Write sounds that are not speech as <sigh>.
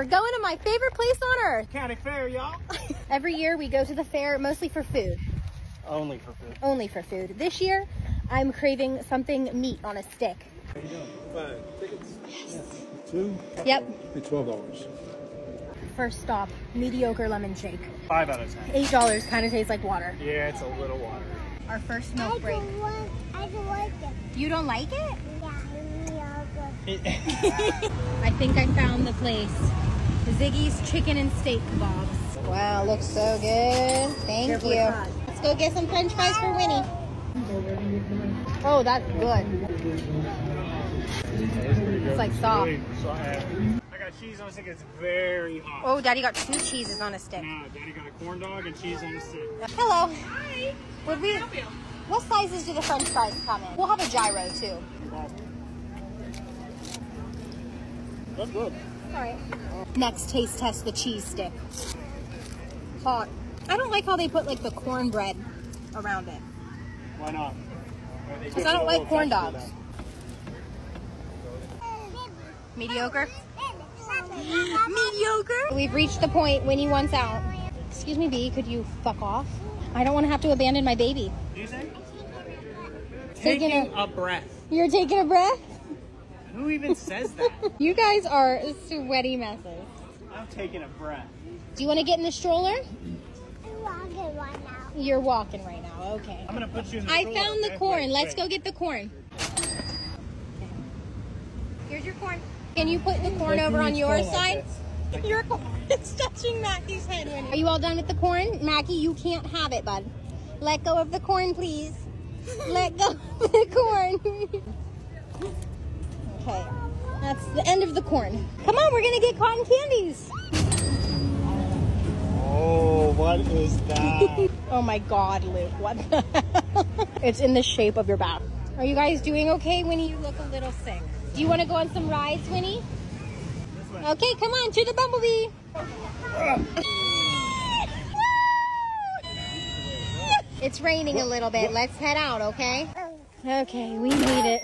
We're going to my favorite place on earth. County Fair, y'all. <laughs> Every year we go to the fair mostly for food, Only for food. only for food. This year I'm craving something meat on a stick. Five tickets. Yes. Two. Yep. Be twelve dollars. First stop, mediocre lemon shake. Five out of ten. Eight dollars, kind of tastes like water. Yeah, it's a little water. Our first milk break. want, I don't like it. You don't like it? Yeah, I <laughs> <laughs> think I found the place. Ziggy's Chicken and Steak Kebabs. Wow, looks so good. Thank Carefully you. Let's go get some french fries for Winnie. Oh, that's good. It's like soft. I got cheese on a stick. It's very hot. Oh, Daddy got two cheeses on a stick. Now, Daddy got a corn dog and cheese on a stick. Hello. Hi. Would we? What sizes do the french fries come in? We'll have a gyro too. That's good. All right. Next, taste test the cheese stick. Hot. I don't like how they put like the cornbread around it. Why not? Because I don't like corn dogs. Mediocre. <gasps> Mediocre. We've reached the point Winnie wants out. Excuse me, B, could you fuck off? I don't want to have to abandon my baby. Do you say? Taking Taking a- a breath. You're taking a breath? Who even says that? <laughs> You guys are sweaty messes. I'm taking a breath. Do you want to get in the stroller? I'm walking right now. You're walking right now. Okay. I'm gonna put you in the I stroller, found the okay? corn. Wait, Let's wait. go get the corn. Here's your corn. Can you put the corn Like, over on your corn like side? <laughs> Your corn is touching Mackie's head. Winnie. Are you all done with the corn? Mackie, you can't have it, bud. Let go of the corn, please. Let go of the corn. okay. That's the end of the corn. Come on, we're gonna get cotton candies. Oh, what is that? <laughs> Oh my god, Luke, what the hell? It's in the shape of your back. Are you guys doing okay, Winnie? You look a little sick. Do you want to go on some rides, Winnie? Okay, come on, to the bumblebee. <laughs> It's raining a little bit. Let's head out, okay? Okay, we need it.